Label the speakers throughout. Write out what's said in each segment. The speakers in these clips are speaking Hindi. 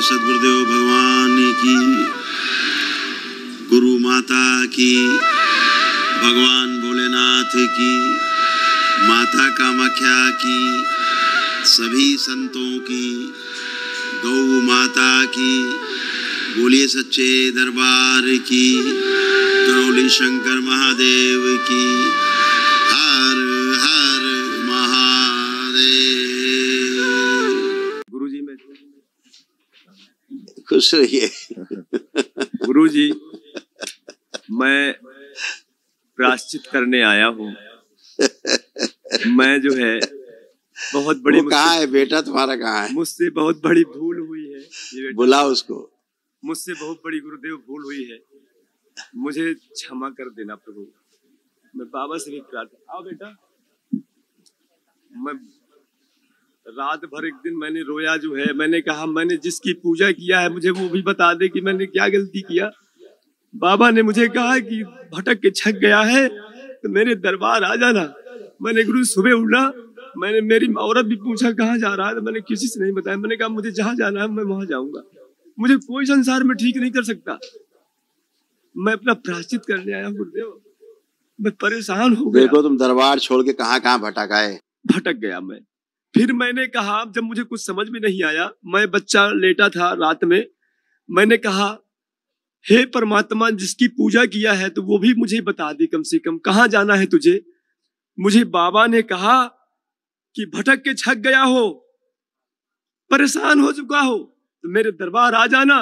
Speaker 1: सदगुरुदेव भगवान की, गुरु माता की, भगवान भोलेनाथ की, माता कामाख्या की, सभी संतों की, गौ माता की, बोलिए सच्चे दरबार की, करौली शंकर महादेव की, हर खुश रहिए
Speaker 2: गुरुजी मैं प्राश्चित करने आया हूँ। मैं जो है बहुत बड़ी
Speaker 1: कहाँ है? बेटा तुम्हारा कहाँ है?
Speaker 2: मुझसे बहुत बड़ी भूल हुई है।
Speaker 1: बुला उसको।
Speaker 2: मुझसे बहुत बड़ी गुरुदेव भूल हुई है। मुझे क्षमा कर देना प्रभु। मैं बाबा से भी प्रार्थना आओ बेटा। मैं रात भर एक दिन मैंने रोया जो है मैंने कहा मैंने जिसकी पूजा किया है मुझे वो भी बता दे कि मैंने क्या गलती किया। बाबा ने मुझे कहा कि भटक के छक गया है तो मेरे दरबार आ जाना। मैंने गुरु सुबह उठा मैंने मेरी औरत भी पूछा कहाँ जा रहा है? तो मैंने किसी से नहीं बताया। मैंने कहा मुझे जहाँ जाना है मैं वहाँ जाऊँगा। मुझे कोई संसार में ठीक नहीं कर सकता। मैं अपना प्राश्चित करने आया हूँ गुरुदेव। मैं परेशान हो गया।
Speaker 1: देखो तुम दरबार छोड़ के कहाँ कहाँ भटक आए।
Speaker 2: भटक गया मैं। फिर मैंने कहा, जब मुझे कुछ समझ में नहीं आया, मैं बच्चा लेटा था रात में, मैंने कहा, हे परमात्मा, जिसकी पूजा किया है तो वो भी मुझे बता दे कम से कम, कहाँ जाना है तुझे? मुझे बाबा ने कहा कि, भटक के छक गया हो, परेशान हो चुका हो तो मेरे दरबार आ जाना,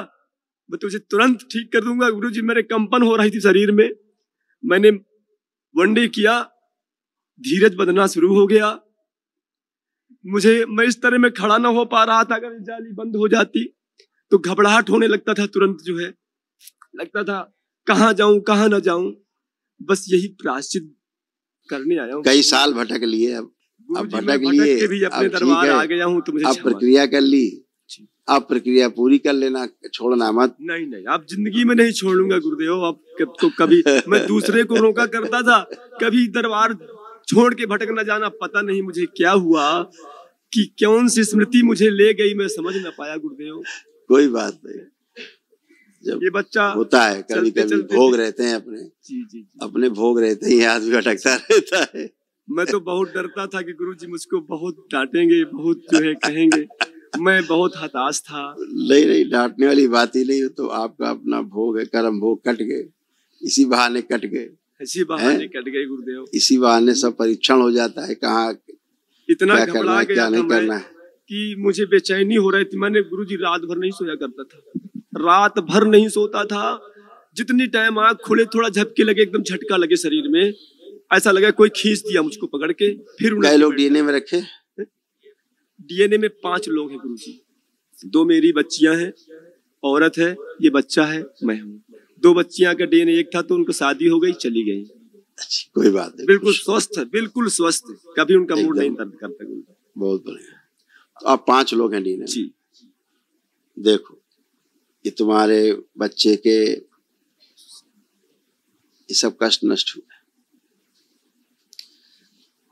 Speaker 2: मैं तुझे तुरंत ठीक कर दूँगा। गुरु जी, मेरे कंपन हो रही थी शरीर में, मैंने वनडे किया, धीरज बदना शुरू हो गया मुझे मैं इस तरह में खड़ा ना हो पा रहा था अगर जाली बंद हो जाती तो घबराहट होने लगता था तुरंत जो है। लगता था कहाँ जाऊँ कहाँ ना जाऊँ बस यही प्राश्चित करने आया हूँ।
Speaker 1: कई साल भटक लिए अब अब भटक लिए,
Speaker 2: भी अपने दरबार आ गया हूँ तो मुझे
Speaker 1: अब प्रक्रिया कर ली। आप प्रक्रिया पूरी कर लेना छोड़ना मत।
Speaker 2: नहीं नहीं आप ज़िंदगी में नहीं छोड़ूँगा गुरुदेव कब तो कभी मैं दूसरे को रोका करता था कभी दरबार छोड़ के भटक न जाना पता नहीं मुझे क्या हुआ कि कौन सी स्मृति मुझे ले गई मैं समझ ना पाया गुरुदेव।
Speaker 1: कोई बात नहीं। जब
Speaker 2: ये बच्चा
Speaker 1: होता है कभी
Speaker 2: चलते
Speaker 1: कभी
Speaker 2: चलते
Speaker 1: भोग
Speaker 2: भी-
Speaker 1: रहते हैं अपने।
Speaker 2: जी जी जी।
Speaker 1: अपने भोग रहते ही आदमी भटकता रहता है।
Speaker 2: मैं तो बहुत डरता था कि गुरुजी मुझको बहुत डांटेंगे बहुत जो है कहेंगे। मैं बहुत हताश था।
Speaker 1: नहीं नहीं डांटने वाली बात ही नहीं हो तो आपका अपना भोग है कर्म भोग कट गए। इसी बहाने कट गए।
Speaker 2: ऐसी बहाने कट गए गुरुदेव।
Speaker 1: इसी बहाने सब परीक्षण हो जाता है कहाँ
Speaker 2: इतना घबरा गया
Speaker 1: नहीं करना है।
Speaker 2: कि मुझे बेचैनी हो रही थी। मैंने गुरुजी रात भर नहीं सोया करता था। रात भर नहीं सोता था। जितनी टाइम आँख खुले थोड़ा झपके लगे एकदम झटका लगे शरीर में। ऐसा लगा कोई खींच दिया मुझको पकड़ के फिर
Speaker 1: कई लोग डीएनए में रखे?
Speaker 2: डीएनए में पाँच लोग हैं गुरुजी। दो मेरी बच्चियाँ हैं औरत है ये बच्चा है मैं हूँ। दो बच्चियाँ का डीएनए एक था तो उनको शादी हो गई चली गई।
Speaker 1: अच्छी कोई बात नहीं।
Speaker 2: बिल्कुल स्वस्थ है बिल्कुल स्वस्थ। कभी उनका मूड नहीं दर्द करता
Speaker 1: बहुत बढ़िया। तो आप पाँच लोग हैं डीएनए
Speaker 2: जी।
Speaker 1: देखो ये तुम्हारे बच्चे के ये सब कष्ट नष्ट हुए।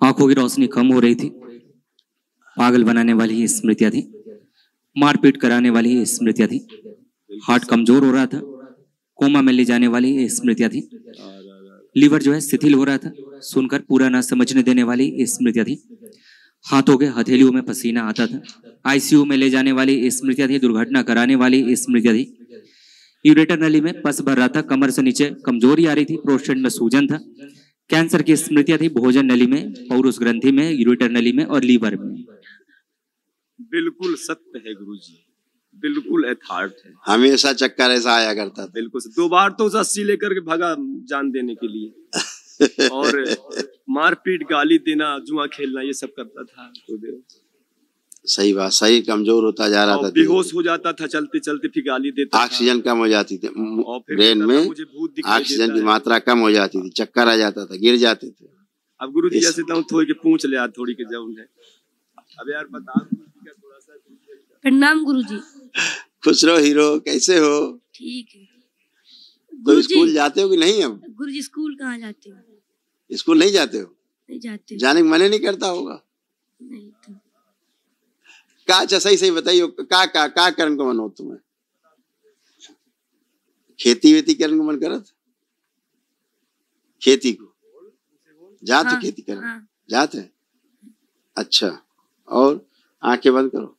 Speaker 3: आँखों की रोशनी कम हो रही थी। पागल बनाने वाली ही स्मृतियाँ थी। मारपीट कराने वाली स्मृतियाँ थी। हार्ट कमज़ोर हो रहा था। कोमा में ले जाने वाली स्मृतियाँ थी। लीवर जो है, शिथिल हो रहा था। सुनकर पूरा ना समझने देने वाली स्मृतियाँ थी। हाथों के हथेलियों में पसीना आता था। आईसीयू में ले जाने वाली स्मृतियाँ थी। दुर्घटना कराने वाली स्मृतियाँ थी। यूरेटर नली में पस भर रहा था। कमर से नीचे कमज़ोरी आ रही थी। प्रोस्टेट में सूजन था। कैंसर की स्मृतियाँ थी भोजन नली में पौरुष ग्रंथि में यूरेटर नली में और लीवर में।
Speaker 2: बिल्कुल सत्य है गुरुजी। बिल्कुल यथार्थ है।
Speaker 1: हमेशा चक्कर ऐसा आया करता था।
Speaker 2: बिल्कुल दो बार तो उसे अस्सी लेकर के भगा जान देने के लिए। और मारपीट गाली देना जुआ खेलना ये सब करता था
Speaker 1: सही बात सही कमज़ोर होता जा रहा था
Speaker 2: बेहोश हो जाता था चलते चलते फिर गाली देता
Speaker 1: ऑक्सीजन कम हो जाती थी।
Speaker 2: और फिर
Speaker 1: ब्रेन में
Speaker 2: मुझे भूत
Speaker 1: ऑक्सीजन की मात्रा कम हो जाती थी चक्कर आ जाता था गिर जाते थे।
Speaker 2: अब गुरु जी जैसे तो थोड़ी के पूछ ले थोड़ी के जब है अब यार बता गुरुजी का थोड़ा सा
Speaker 4: प्रणाम गुरुजी।
Speaker 1: खुश रहो हीरो कैसे हो?
Speaker 4: ठीक है।
Speaker 1: तो स्कूल जाते हो कि नहीं अब?
Speaker 4: गुरुजी स्कूल कहाँ जाते हो?
Speaker 1: स्कूल नहीं जाते हो?
Speaker 4: नहीं जाते।
Speaker 1: जाने का मन नहीं करता होगा।
Speaker 4: नहीं तो।
Speaker 1: का अच्छा सही सही बताइए का का का करने को मन हो तुम्हें? खेती वेती करने को मन करत? खेती को? जाते
Speaker 4: हाँ,
Speaker 1: खेती करने?
Speaker 4: हाँ।
Speaker 1: जाते अच्छा और आँखें बंद करो।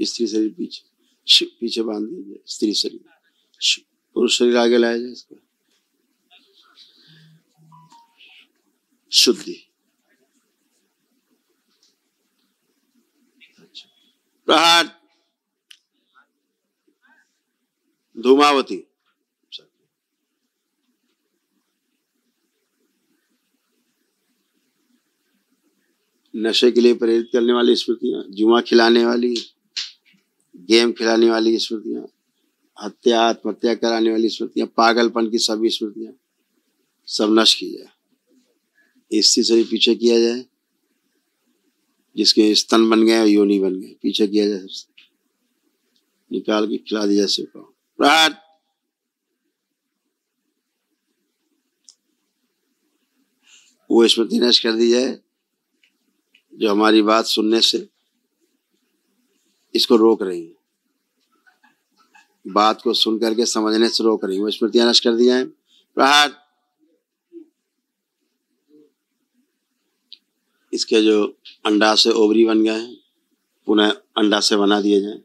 Speaker 1: स्त्री शरीर पीछे पीछे बाँध दीजिए स्त्री शरीर। पुरुष शरीर आगे लाया जाए इसको। शुद्धि। अच्छा। प्रहार। धूमावती। नशे के लिए प्रेरित करने वाली स्मृतियाँ जुआ खिलाने वाली। गेम खिलाने वाली स्मृतियाँ, हत्या, आत्महत्या कराने वाली स्मृतियाँ, पागलपन की सभी स्मृतियाँ सब नष्ट की जाए। स्त्री से भी पीछे किया जाए, जिसके स्तन बन गए और योनि बन गए। पीछे किया जाए सबसे। निकाल के खिला दिया प्रहार वो स्मृति नष्ट कर दी जाए, जो हमारी बात सुनने से इसको रोक रही है। बात को सुन करके समझने से रोक रही है। वो स्मृतियाँ नष्ट कर दी जाए प्रहार। इसके जो अंडा से ओवरी बन गए हैं, पुनः अंडा से बना दिए जाए।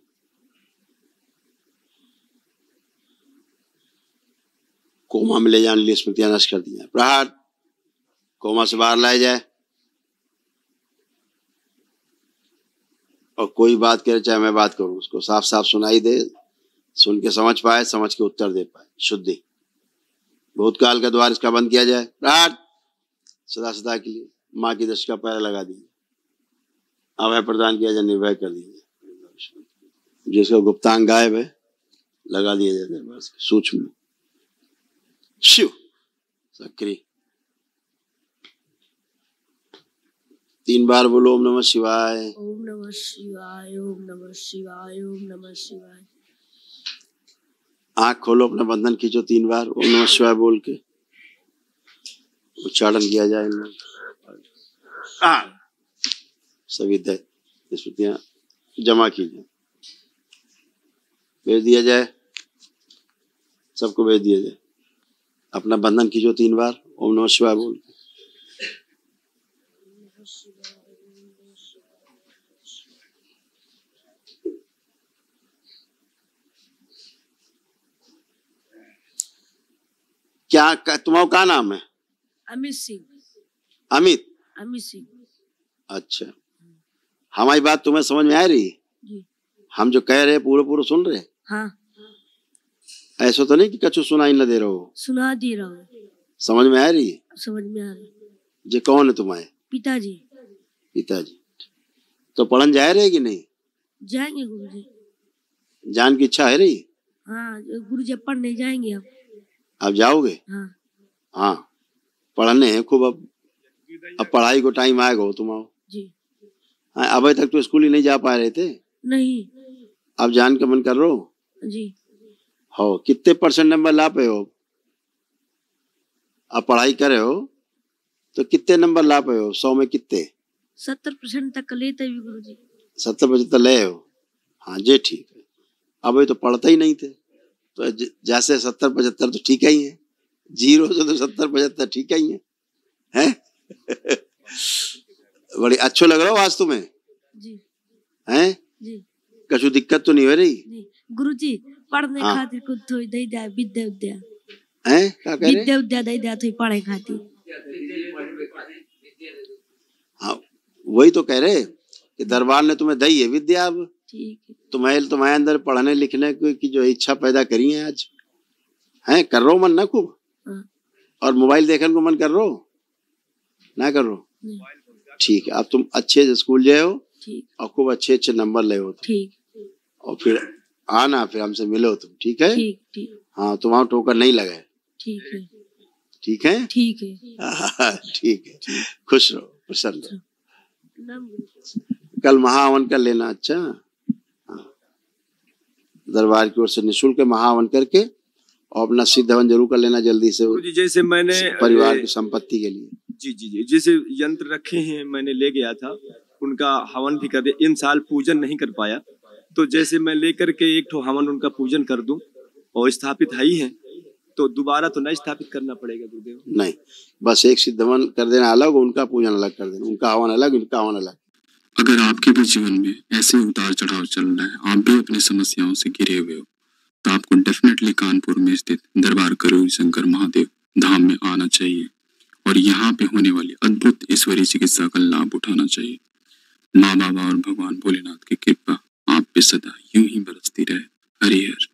Speaker 1: कोमा में ले जाने लिए स्मृतियाँ नष्ट कर दी जाए प्रहार। कोमा से बाहर लाया जाए। और कोई बात करे, चाहे मैं बात करूँ, उसको साफ़ साफ़ सुनाई दे, सुन के समझ पाए, समझ के उत्तर दे पाए, शुद्धि। भूतकाल का द्वार इसका बंद किया जाए। प्रहार सदा सदा के लिए, माँ की दृष्टि का पैर लगा दीजिए। अभय प्रदान किया जाए, निर्भय कर दीजिए जिसका गुप्तांग गायब है, लगा दिया जाए सूक्ष्म। शिव! सक्रिय। तीन बार बोलो ओम नमः शिवाय।
Speaker 4: ओम नमः शिवाय ओम नमः शिवाय ओम नमः शिवाय।
Speaker 1: आँख खोलो अपना बंधन खींचो तीन बार ओम नमः शिवाय बोल के। उच्चारण किया जाए सभी स्मृतियाँ जमा की जाए भेज दिया जाए। सबको भेज दिया जाए। अपना बंधन खींचो तीन बार ओम नमः शिवाय बोल के। क्या तुम्हारा क्या नाम है?
Speaker 4: अमित सिंह।
Speaker 1: अमित?
Speaker 4: अमित सिंह।
Speaker 1: अच्छा। हमारी बात तुम्हें समझ में आ रही? है? हम जो कह रहे पूरे पूरे सुन रहे हाँ? ऐसा तो नहीं कि कछु सुनाई न दे रहे? हो
Speaker 4: सुना दे रहा हूँ।
Speaker 1: समझ में आ रही? है
Speaker 4: समझ में आ रही
Speaker 1: जे कौन है तुम्हारे?
Speaker 4: पिताजी।
Speaker 1: पिताजी। तो पढ़न जा रहे कि नहीं?
Speaker 4: जाएँगे गुरु जी
Speaker 1: जान की इच्छा है रही?
Speaker 4: हाँ गुरु जी पढ़ने जाएँगे अब।
Speaker 1: आप जाओगे?
Speaker 4: हाँ।
Speaker 1: हाँ। पढ़ने हैं खूब अब अब पढ़ाई को टाइम आएगा हो तुम्हारा।
Speaker 4: जी।
Speaker 1: हाँ अभी तक तो स्कूल ही नहीं जा पा रहे थे?
Speaker 4: नहीं।
Speaker 1: अब जान का मन कर रहे हो?
Speaker 4: जी।
Speaker 1: हो कितने परसेंट नंबर ला पे हो? अब पढ़ाई करे हो तो कितने नंबर ला पे हो? सौ में कितने?
Speaker 4: सत्तर परसेंट तक लेते भी गुरु जी
Speaker 1: सत्तर पचहत्तर ले हो। हाँ जी ठीक है। अब तो पढ़ते ही नहीं थे। तो जैसे सत्तर पचहत्तर तो ठीक ही है ज़ीरो से तो सत्तर पचहत्तर ठीक ही है हैं। बड़ी अच्छो लग रहा हो आज तुम्हें।
Speaker 4: जी।
Speaker 1: हैं?
Speaker 4: जी।
Speaker 1: कछु दिक्कत तो नहीं हो रही?
Speaker 4: गुरु जी पढ़ने
Speaker 1: हाँ।
Speaker 4: खातिर कुछ थोड़ी दे दिया विद्या विद्या
Speaker 1: हैं? क्या कह रहे?
Speaker 4: विद्या विद्या दे दिया थोड़ी पढ़े खातिर।
Speaker 1: हाँ वही तो कह रहे कि दरबार ने तुम्हें दई है विद्या अब।
Speaker 4: ठीक है।
Speaker 1: तुम्हें तुम्हारे अंदर पढ़ने लिखने की की जो इच्छा पैदा करी है आज? है? कर रो मन ना खूब?
Speaker 4: हाँ।
Speaker 1: और मोबाइल देखने को मन कर रो? ना कर रो? ठीक है अब तुम अच्छे से स्कूल जाए हो और खूब अच्छे अच्छे नंबर ले हो तुम।
Speaker 4: ठीक।
Speaker 1: और फिर आना फिर हमसे मिलो तुम ठीक है? हाँ तुम्हारा टोकर नहीं लगे
Speaker 4: ठीक है।
Speaker 1: ठीक है?
Speaker 4: ठीक है।
Speaker 1: ठीक है। खुश रहो प्रसन्न रहो।
Speaker 4: जी।
Speaker 1: कल महावन कर लेना अच्छा। दरबार की ओर से निशुल्क महावन करके और अपना सिद्ध हवन ज़रूर कर लेना जल्दी से
Speaker 2: जी जैसे मैंने
Speaker 1: परिवार की संपत्ति के लिए।
Speaker 2: जी जी जी जैसे यंत्र रखे हैं मैंने ले गया था उनका हवन भी कर दिया इन साल पूजन नहीं कर पाया तो जैसे मैं लेकर के एक ठो हवन उनका पूजन कर दूँ और स्थापित है ही है तो दोबारा तो नहीं स्थापित करना पड़ेगा गुरुदेव।
Speaker 1: नहीं बस एक सिद्ध हवन कर देना अलग उनका पूजन अलग कर देना उनका हवन अलग इनका हवन अलग।
Speaker 3: अगर आपके भी जीवन में ऐसे उतार चढ़ाव चल रहा है, आप भी अपनी समस्याओं से घिरे हुए हो तो आपको डेफिनेटली कानपुर में स्थित दरबार करोगी शंकर महादेव धाम में आना चाहिए। और यहाँ पे होने वाली अद्भुत ईश्वरीय चिकित्सा का लाभ उठाना चाहिए। माँ बाबा और भगवान भोलेनाथ की कृपा आप पे सदा यूँ ही बरसती रहे। हरिहर।